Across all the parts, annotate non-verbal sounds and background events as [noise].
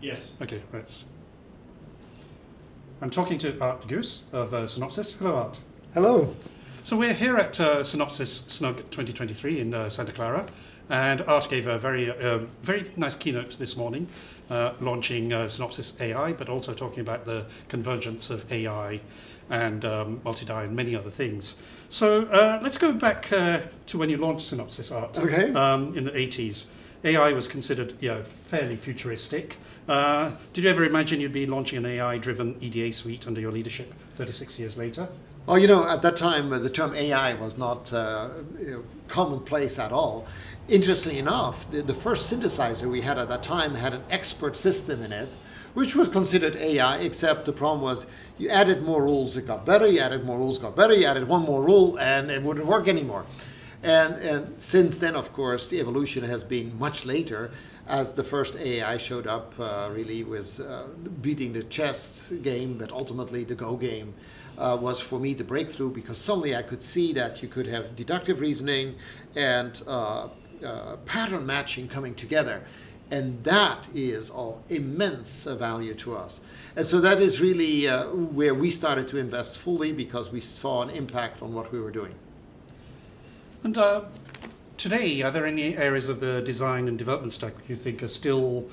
Yes. Okay, right. I'm talking to Aart de Geus of uh, Synopsys. Hello, Aart. Hello. So we're here at uh, Synopsys SNUG 2023 in uh, Santa Clara, and Aart gave a very, uh, very nice keynote this morning, uh, launching uh, Synopsys AI, but also talking about the convergence of AI and um, multi-die and many other things. So uh, let's go back uh, to when you launched Synopsys Aart Okay. um, in the 80s. AI was considered you know, fairly futuristic. Uh, did you ever imagine you'd be launching an AI-driven EDA suite under your leadership 36 years later? Well, you know, at that time, uh, the term AI was not uh, you know, commonplace at all. Interestingly enough, the, the first synthesizer we had at that time had an expert system in it, which was considered AI, except the problem was you added more rules, it got better, you added more rules, got better, you added one more rule, and it wouldn't work anymore. And, and since then, of course, the evolution has been much later as the first AI showed up, uh, really was uh, beating the chess game, but ultimately the Go game uh, was for me the breakthrough because suddenly I could see that you could have deductive reasoning and uh, uh, pattern matching coming together. And that is of immense value to us. And so that is really uh, where we started to invest fully because we saw an impact on what we were doing. And uh, today, are there any areas of the design and development stack you think are still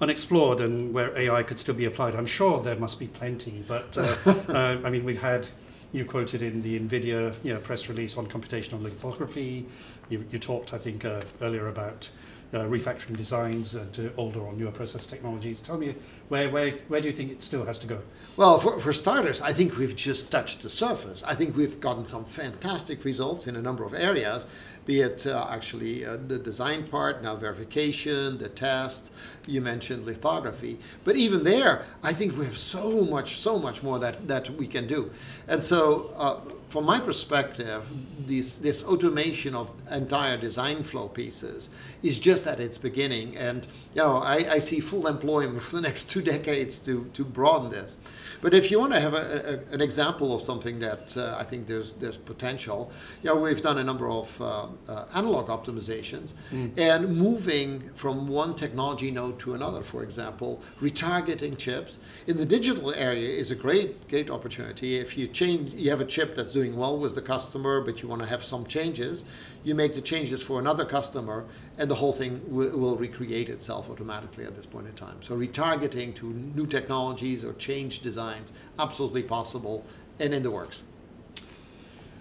unexplored and where AI could still be applied? I'm sure there must be plenty, but uh, [laughs] uh, I mean, we've had you quoted in the NVIDIA you know, press release on computational lithography. You, you talked, I think, uh, earlier about uh, refactoring designs uh, to older or newer process technologies. Tell me, where, where, where do you think it still has to go? Well, for, for starters, I think we've just touched the surface. I think we've gotten some fantastic results in a number of areas, be it uh, actually uh, the design part, now verification, the test, you mentioned lithography. But even there, I think we have so much, so much more that, that we can do. And so, uh, from my perspective, this, this automation of entire design flow pieces is just at its beginning. And you know, I, I see full employment for the [laughs] next two decades to, to broaden this. But if you want to have a, a, an example of something that uh, I think there's, there's potential, yeah, we've done a number of uh, uh, analog optimizations mm. and moving from one technology node to another, for example, retargeting chips. In the digital area is a great, great opportunity. If you change, you have a chip that's doing well with the customer, but you want to have some changes, you make the changes for another customer, and the whole thing will recreate itself automatically at this point in time. So retargeting to new technologies or change designs, absolutely possible and in the works.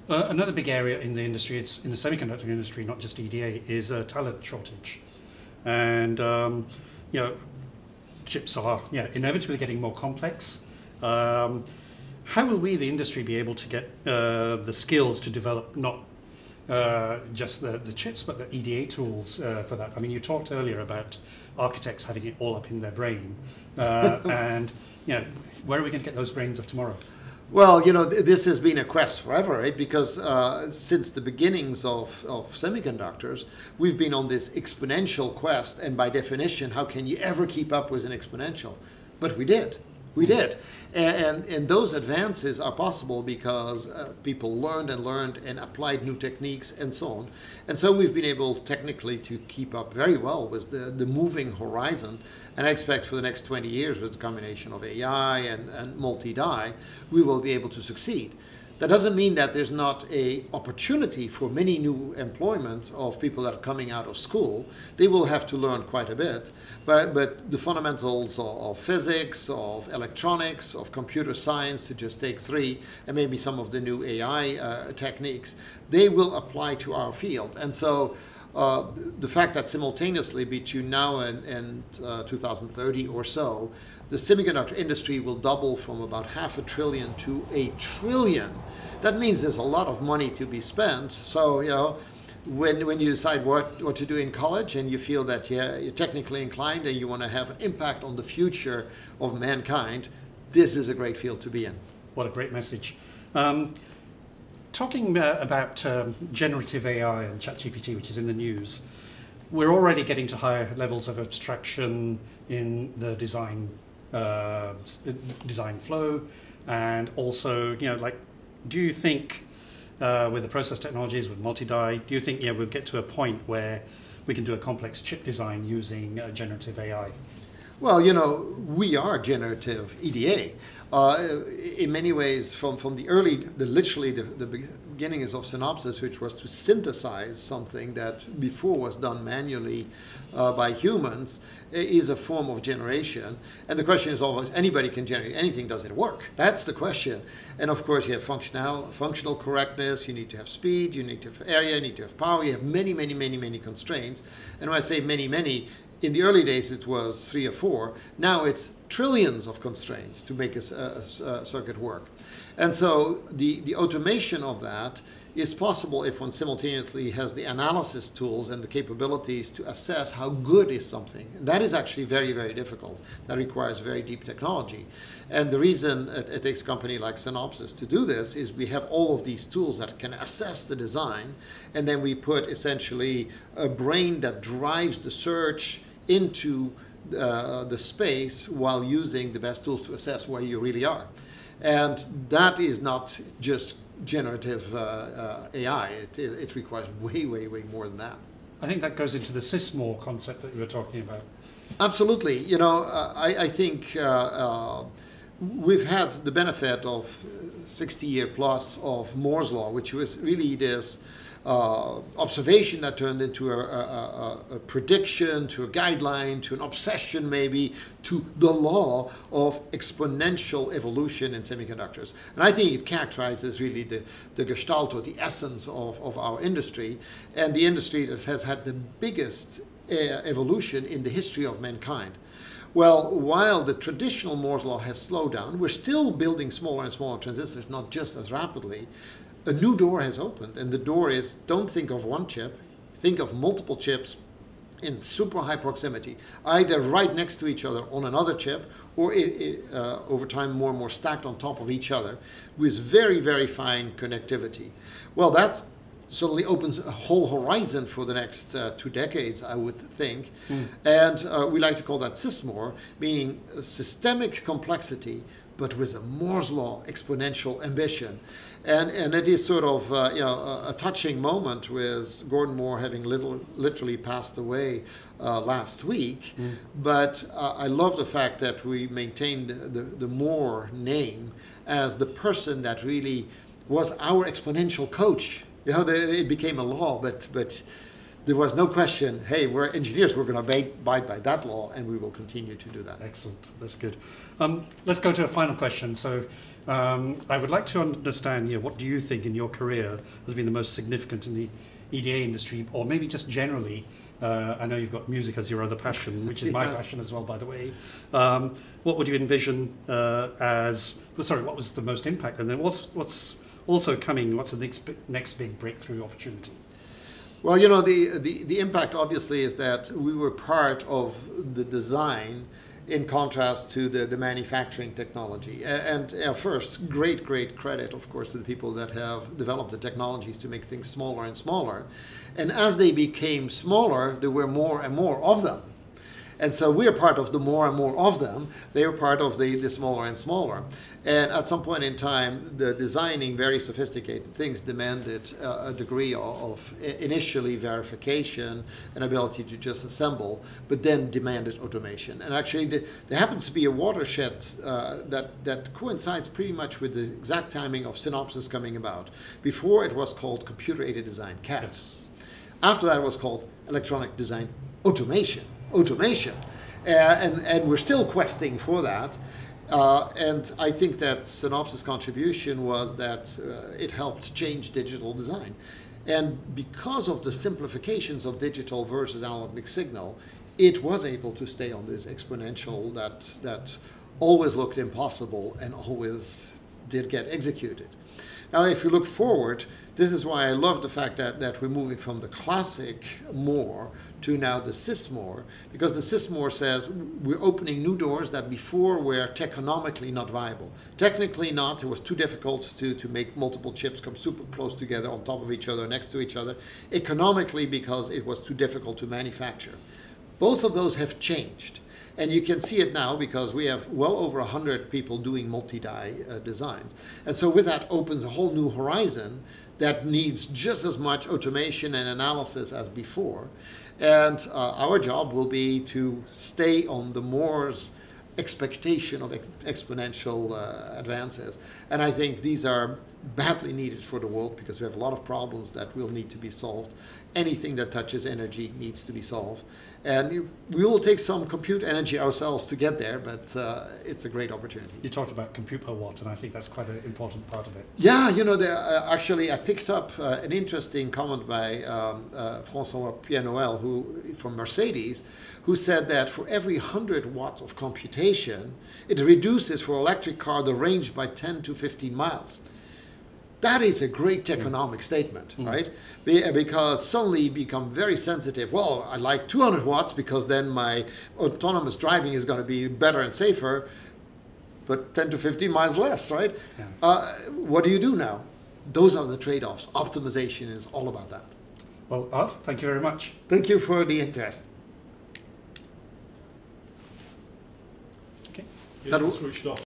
Uh, another big area in the industry, it's in the semiconductor industry, not just EDA, is a talent shortage. And, um, you know, chips are yeah, inevitably getting more complex. Um, how will we, the industry, be able to get uh, the skills to develop not uh, just the, the chips, but the EDA tools uh, for that? I mean, you talked earlier about architects having it all up in their brain. Uh, [laughs] and, you know, where are we going to get those brains of tomorrow? Well, you know, th this has been a quest forever, right? Because uh, since the beginnings of, of semiconductors, we've been on this exponential quest. And by definition, how can you ever keep up with an exponential? But we did. We did. And, and, and, those advances are possible because uh, people learned and learned and applied new techniques and so on. And so we've been able technically to keep up very well with the, the moving horizon. And I expect for the next 20 years with the combination of AI and, and multi-die, we will be able to succeed. That doesn't mean that there's not a opportunity for many new employments of people that are coming out of school. They will have to learn quite a bit, but, but the fundamentals of, of physics, of electronics, of computer science, to just take three, and maybe some of the new AI uh, techniques, they will apply to our field. And so uh, the fact that simultaneously between now and, and uh, 2030 or so, the semiconductor industry will double from about half a trillion to a trillion. That means there's a lot of money to be spent. So, you know, when, when you decide what, what to do in college and you feel that yeah, you're technically inclined and you want to have an impact on the future of mankind, this is a great field to be in. What a great message. Um, talking uh, about um, generative AI and ChatGPT, which is in the news, we're already getting to higher levels of abstraction in the design uh, design flow, and also, you know, like, do you think uh, with the process technologies, with multi-die, do you think yeah, we'll get to a point where we can do a complex chip design using uh, generative AI? Well, you know, we are generative EDA. Uh, in many ways, from, from the early, the literally the, the is of Synopsys, which was to synthesize something that before was done manually uh, by humans, is a form of generation. And the question is always, anybody can generate anything, does it work? That's the question. And of course, you have functional, functional correctness, you need to have speed, you need to have area, you need to have power, you have many, many, many, many constraints. And when I say many, many, in the early days it was three or four. Now it's trillions of constraints to make a, a, a circuit work. And so the, the automation of that is possible if one simultaneously has the analysis tools and the capabilities to assess how good is something. That is actually very, very difficult. That requires very deep technology. And the reason it, it takes a company like Synopsys to do this is we have all of these tools that can assess the design, and then we put essentially a brain that drives the search into uh, the space while using the best tools to assess where you really are. And that is not just generative uh, uh, AI. It, it requires way, way, way more than that. I think that goes into the SysMoore concept that you were talking about. Absolutely. You know, uh, I, I, think uh, uh, we've had the benefit of 60 year plus of Moore's law, which was really this uh, observation that turned into a, a, a, prediction, to a guideline, to an obsession maybe, to the law of exponential evolution in semiconductors. And I think it characterizes really the, the gestalt or the essence of, of our industry and the industry that has had the biggest uh, evolution in the history of mankind. Well, while the traditional Moore's law has slowed down, we're still building smaller and smaller transistors, not just as rapidly a new door has opened, and the door is don't think of one chip, think of multiple chips in super high proximity, either right next to each other on another chip, or uh, over time more and more stacked on top of each other with very, very fine connectivity. Well, that suddenly opens a whole horizon for the next uh, two decades, I would think. Mm. And uh, we like to call that SysMoore, meaning systemic complexity, but with a Moore's law exponential ambition. And, and it is sort of uh, you know, a, a, touching moment with Gordon Moore having little, literally passed away uh, last week. Mm. But uh, I love the fact that we maintained the, the Moore name as the person that really was our exponential coach. You know, the, it became a law, but, but there was no question, hey, we're engineers, we're going to abide by that law, and we will continue to do that. Excellent, that's good. Um, let's go to a final question. So um, I would like to understand, you know, what do you think in your career has been the most significant in the EDA industry, or maybe just generally? Uh, I know you've got music as your other passion, which is [laughs] yes. my passion as well, by the way. Um, what would you envision uh, as? Well, sorry, what was the most impact, and then what's what's also coming? What's the next next big breakthrough opportunity? Well, you know, the, the, the impact obviously is that we were part of the design in contrast to the, the manufacturing technology. And uh, first, great, great credit, of course, to the people that have developed the technologies to make things smaller and smaller. And as they became smaller, there were more and more of them. And so we're part of the more and more of them. They are part of the, the smaller and smaller. And at some point in time, the designing very sophisticated things demanded uh, a degree of, of, initially verification and ability to just assemble, but then demanded automation. And actually, the, there happens to be a watershed uh, that, that coincides pretty much with the exact timing of Synopsys coming about. Before it was called computer-aided design, CAD. Yes. After that, it was called electronic design automation. Automation. Uh, and, and we're still questing for that. Uh, and I think that Synopsys' contribution was that uh, it helped change digital design. And because of the simplifications of digital versus analog mixed signal, it was able to stay on this exponential that, that always looked impossible and always did get executed. Now, if you look forward, this is why I love the fact that, that we're moving from the classic Moore to now the SysMoore, because the SysMoore says we're opening new doors that before were technologically not viable. Technically not, it was too difficult to, to make multiple chips come super close together on top of each other, next to each other. Economically, because it was too difficult to manufacture. Both of those have changed. And you can see it now because we have well over 100 people doing multi-die uh, designs. And so with that opens a whole new horizon that needs just as much automation and analysis as before. And uh, our job will be to stay on the Moore's expectation of ex- exponential uh, advances. And I think these are badly needed for the world because we have a lot of problems that will need to be solved. Anything that touches energy needs to be solved. And you, we will take some compute energy ourselves to get there, but uh, it's a great opportunity. You talked about compute per watt, and I think that's quite an important part of it. Yeah, you know, there, uh, actually, I picked up uh, an interesting comment by um, uh, François Piednoël, who from Mercedes, who said that for every 100 watts of computation, it reduces for electric car the range by 10 to 15 miles. That is a great economic statement, Mm. right? Be- Because suddenly you become very sensitive. Well, I like 200 watts because then my autonomous driving is going to be better and safer, but 10 to 15 miles less, right? Yeah. Uh, what do you do now? Those are the trade offs. Optimization is all about that. Well, Aart, thank you very much. Thank you for the interest. Okay. Yes, That'll- switched off.